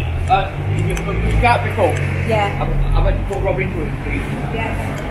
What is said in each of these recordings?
Uh, you, got before. Yeah. I'm, I'm going to put Rob into it, please. Yeah.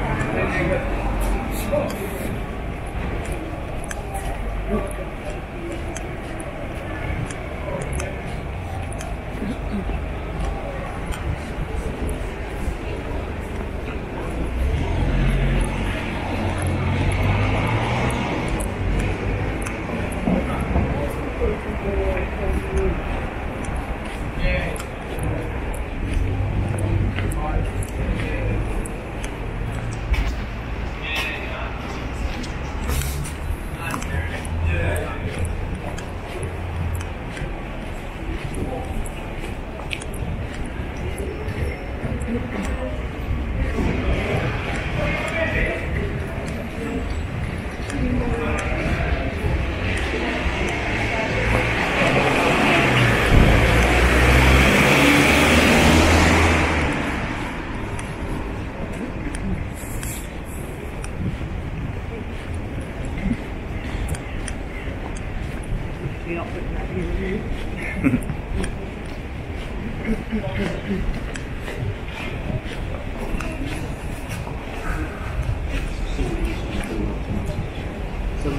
xin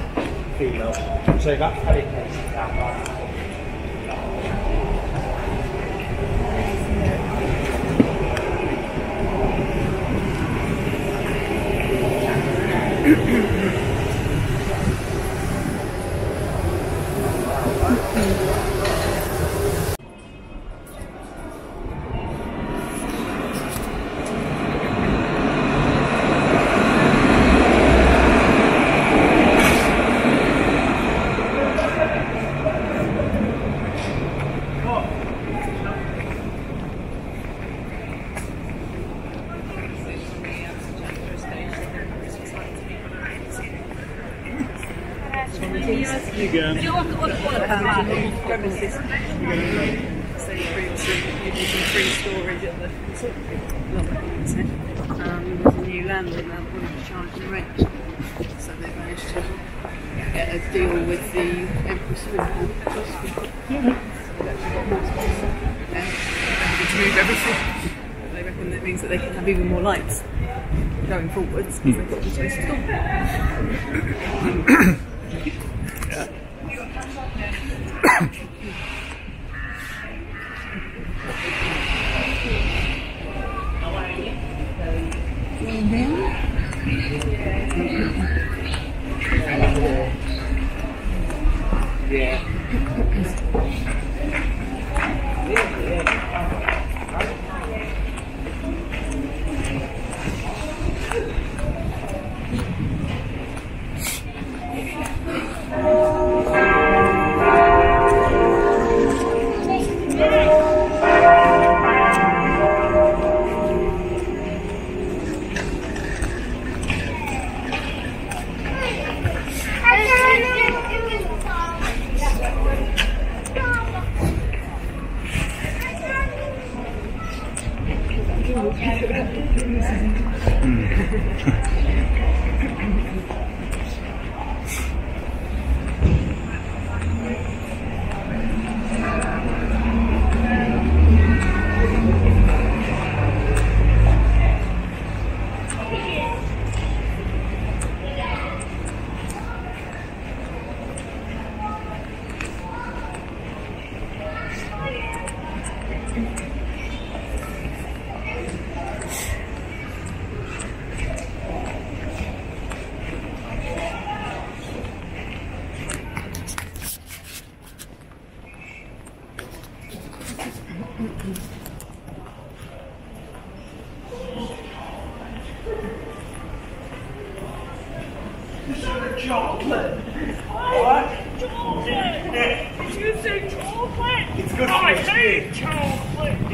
phì lộc xây So you bring some, you do some free storage at the um, there's a new landlord now that wanted to charge the rent. So they managed to get a deal with the Empress Swimming Pool. So they've actually got more space. And they're to move everything. They reckon that means that they can have even more lights going forwards because they've got the space to store. Yeah.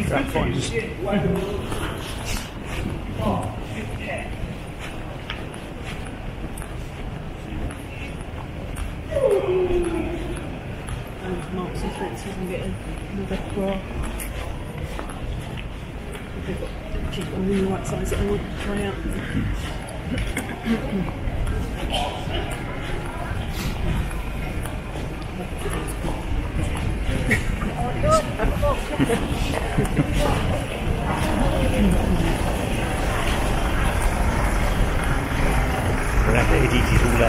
That's fine. Just... Marks and Spencer's and get another bra. They've got the right size that I want to try out. We'll have to edit it all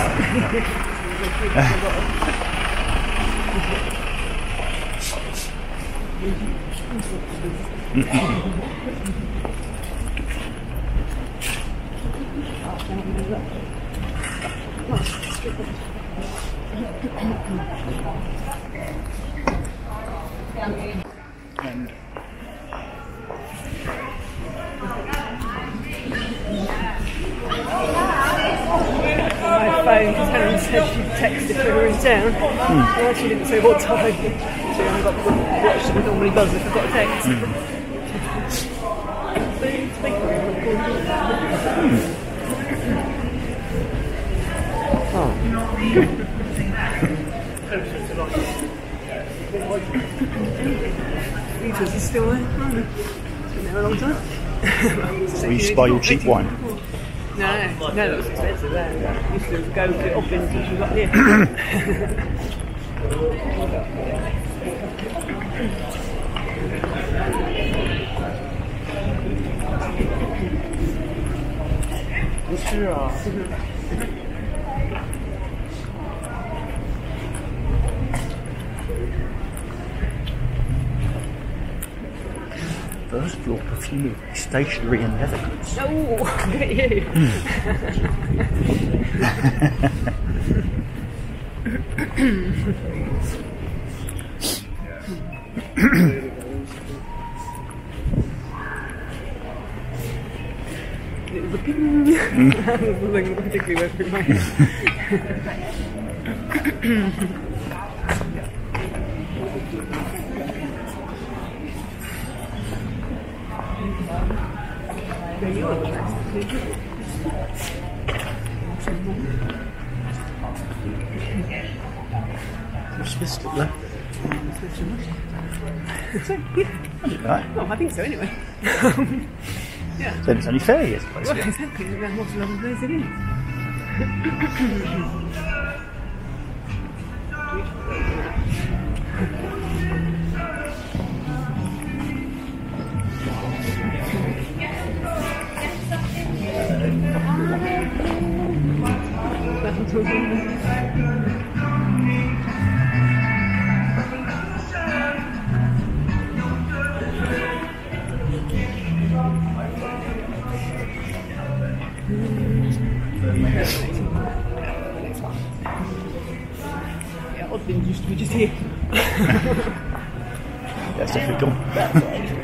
out. And my phone because Helen said she'd text if we were in town. Hmm. Well, she didn't say what time. So I got the watch that would normally buzz if I got a text. Hmm. Hmm. Oh. Peters is still there. It's been there a long time. we buy your cheap wine. No, no, that was expensive. That used to go to Oddbins we got here. First floor perfume, stationery and leather goods. Oh, look at you. It was a ping. that was the thing that particularly went through my head. There you are. What's this look like? So, yeah. Right. Well, I think so anyway. yeah. Then it's only fair, yes. Well, exactly. A lovely place it is. Yeah, Oddbins used to be just here. That's definitely gone. She's